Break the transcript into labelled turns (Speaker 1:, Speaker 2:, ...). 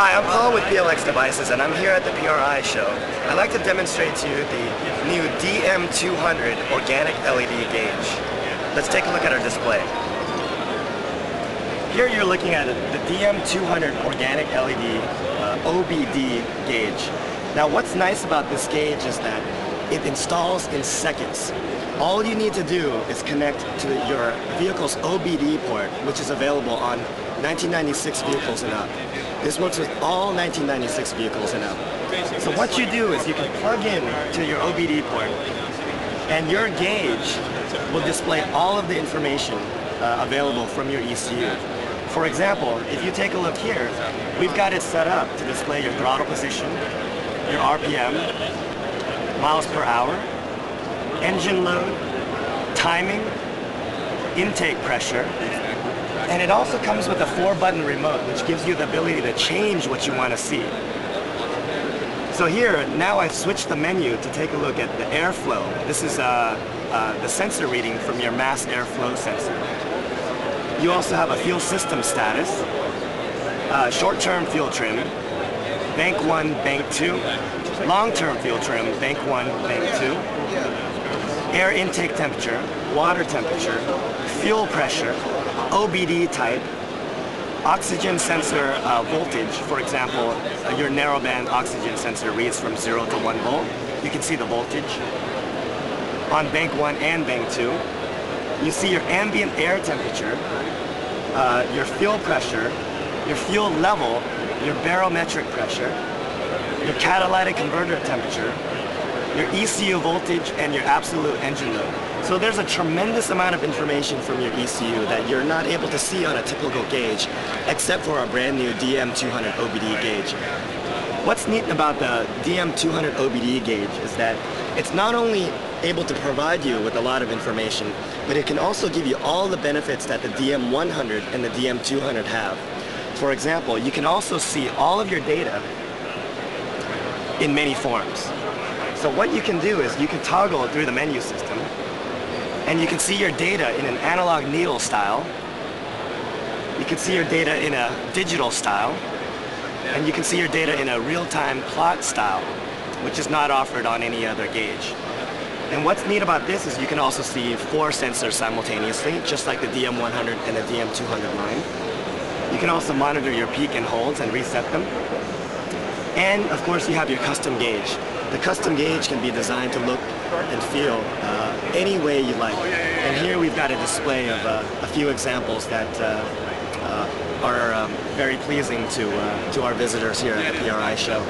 Speaker 1: Hi, I'm Paul with PLX Devices and I'm here at the PRI show. I'd like to demonstrate to you the new DM200 organic LED gauge. Let's take a look at our display. Here you're looking at the DM200 organic LED uh, OBD gauge. Now what's nice about this gauge is that it installs in seconds. All you need to do is connect to your vehicle's OBD port, which is available on 1996 vehicles and up. This works with all 1996 vehicles and up. So what you do is you can plug in to your OBD port and your gauge will display all of the information uh, available from your ECU. For example, if you take a look here, we've got it set up to display your throttle position, your RPM, miles per hour, engine load, timing, intake pressure, and it also comes with a four button remote which gives you the ability to change what you want to see. So here, now I've switched the menu to take a look at the airflow. This is uh, uh, the sensor reading from your mass airflow sensor. You also have a fuel system status, uh, short-term fuel trim, bank 1, bank 2, long-term fuel trim, bank 1, bank 2, air intake temperature, water temperature, fuel pressure, OBD type, oxygen sensor uh, voltage, for example, uh, your narrowband oxygen sensor reads from 0 to 1 volt. You can see the voltage on bank 1 and bank 2. You see your ambient air temperature, uh, your fuel pressure, your fuel level, your barometric pressure, your catalytic converter temperature, your ECU voltage, and your absolute engine load. So there's a tremendous amount of information from your ECU that you're not able to see on a typical gauge, except for our brand new DM200 OBD gauge. What's neat about the DM200 OBD gauge is that it's not only able to provide you with a lot of information, but it can also give you all the benefits that the DM100 and the DM200 have. For example, you can also see all of your data in many forms. So what you can do is you can toggle through the menu system and you can see your data in an analog needle style. You can see your data in a digital style. And you can see your data in a real-time plot style, which is not offered on any other gauge. And what's neat about this is you can also see four sensors simultaneously, just like the DM100 and the DM200 line. You can also monitor your peak and holds and reset them. And of course you have your custom gauge. The custom gauge can be designed to look and feel uh, any way you like. And here we've got a display of uh, a few examples that uh, uh are um, very pleasing to, uh, to our visitors here at the PRI show.